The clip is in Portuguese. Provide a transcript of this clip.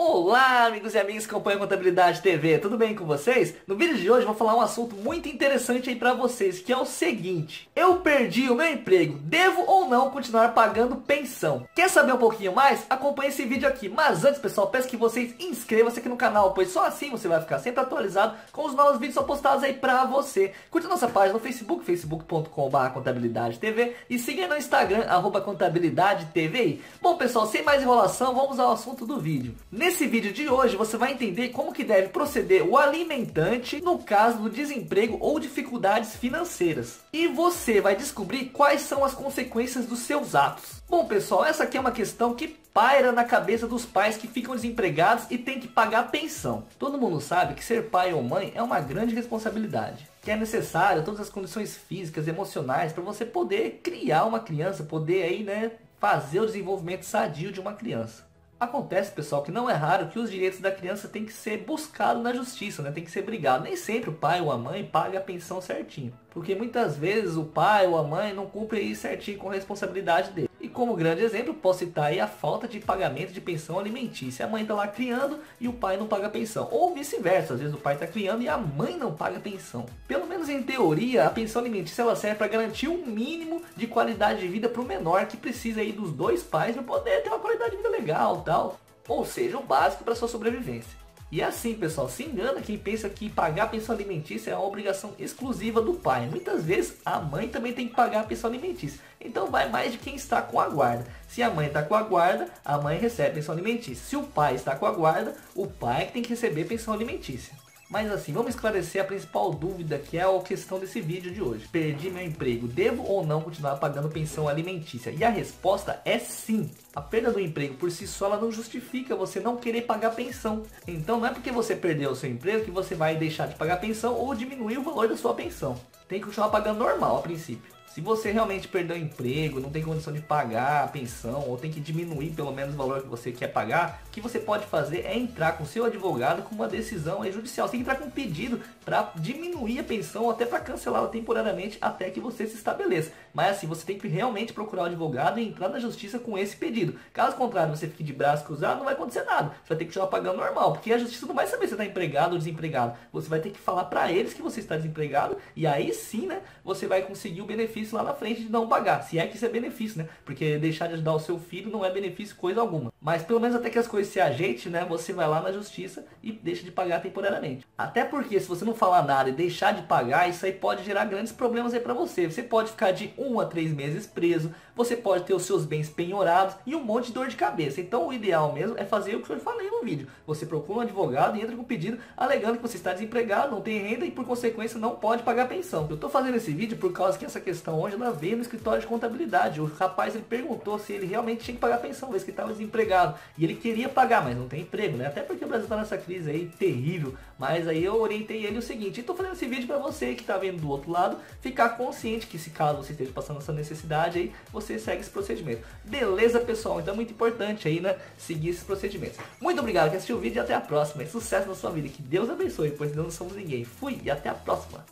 Olá, amigos e amigas que acompanham Contabilidade TV, tudo bem com vocês? No vídeo de hoje eu vou falar um assunto muito interessante aí pra vocês, que é o seguinte. Eu perdi o meu emprego, devo ou não continuar pagando pensão? Quer saber um pouquinho mais? Acompanhe esse vídeo aqui. Mas antes, pessoal, peço que vocês inscrevam-se aqui no canal, pois só assim você vai ficar sempre atualizado com os novos vídeos postados aí pra você. Curte a nossa página no Facebook, facebook.com.br contabilidade TV e siga no Instagram, arroba contabilidade. Bom, pessoal, sem mais enrolação, vamos ao assunto do vídeo. Nesse vídeo de hoje você vai entender como que deve proceder o alimentante no caso do desemprego ou dificuldades financeiras. E você vai descobrir quais são as consequências dos seus atos. Bom pessoal, essa aqui é uma questão que paira na cabeça dos pais que ficam desempregados e têm que pagar pensão. Todo mundo sabe que ser pai ou mãe é uma grande responsabilidade. Que é necessário todas as condições físicas, emocionais para você poder criar uma criança, poder aí, né, fazer o desenvolvimento sadio de uma criança. Acontece, pessoal, que não é raro que os direitos da criança tem que ser buscado na justiça, né? Tem que ser brigado. Nem sempre o pai ou a mãe paga a pensão certinho. Porque muitas vezes o pai ou a mãe não cumpre certinho com a responsabilidade dele. E como grande exemplo, posso citar aí a falta de pagamento de pensão alimentícia. A mãe está lá criando e o pai não paga pensão. Ou vice-versa, às vezes o pai está criando e a mãe não paga pensão. Pelo menos em teoria, a pensão alimentícia ela serve para garantir um mínimo de qualidade de vida para o menor que precisa aí dos dois pais para poder ter uma qualidade de vida legal tal. Ou seja, o básico para sua sobrevivência. E é assim, pessoal, se engana quem pensa que pagar a pensão alimentícia é uma obrigação exclusiva do pai. Muitas vezes a mãe também tem que pagar a pensão alimentícia. Então vai mais de quem está com a guarda. Se a mãe está com a guarda, a mãe recebe pensão alimentícia. Se o pai está com a guarda, o pai é que tem que receber pensão alimentícia. Mas assim, vamos esclarecer a principal dúvida que é a questão desse vídeo de hoje. Perdi meu emprego, devo ou não continuar pagando pensão alimentícia? E a resposta é sim. A perda do emprego por si só não justifica você não querer pagar pensão. Então não é porque você perdeu o seu emprego que você vai deixar de pagar pensão ou diminuir o valor da sua pensão. Tem que continuar pagando normal a princípio. Se você realmente perdeu o emprego, não tem condição de pagar a pensão, ou tem que diminuir pelo menos o valor que você quer pagar, o que você pode fazer é entrar com seu advogado com uma decisão judicial. Você tem que entrar com um pedido para diminuir a pensão ou até para cancelá-la temporariamente até que você se estabeleça. Mas assim, você tem que realmente procurar o advogado e entrar na justiça com esse pedido. Caso contrário, você fique de braço cruzado, não vai acontecer nada. Você vai ter que continuar pagando normal, porque a justiça não vai saber se está empregado ou desempregado. Você vai ter que falar para eles que você está desempregado e aí sim, né, você vai conseguir o benefício benefício lá na frente de não pagar. Se é que isso é benefício, né? Porque deixar de ajudar o seu filho não é benefício coisa alguma. Mas pelo menos até que as coisas se ajeitem, né? Você vai lá na justiça e deixa de pagar temporariamente. Até porque se você não falar nada e deixar de pagar, isso aí pode gerar grandes problemas aí para você. Você pode ficar de um a três meses preso, você pode ter os seus bens penhorados e um monte de dor de cabeça. Então o ideal mesmo é fazer o que eu falei no vídeo. Você procura um advogado e entra com pedido alegando que você está desempregado, não tem renda e por consequência não pode pagar pensão. Eu estou fazendo esse vídeo por causa que essa questão hoje ela veio no escritório de contabilidade. O rapaz ele perguntou se ele realmente tinha que pagar pensão, vez que estava desempregado. E ele queria pagar, mas não tem emprego, né? Até porque o Brasil está nessa crise aí terrível. Mas aí eu orientei ele o seguinte, estou fazendo esse vídeo para você que está vendo do outro lado, ficar consciente que se caso você esteja passando essa necessidade aí, você segue esse procedimento. Beleza, pessoal? Então é muito importante aí, né? Seguir esses procedimentos. Muito obrigado por assistir o vídeo e até a próxima. E sucesso na sua vida. Que Deus abençoe, pois não somos ninguém. Fui e até a próxima.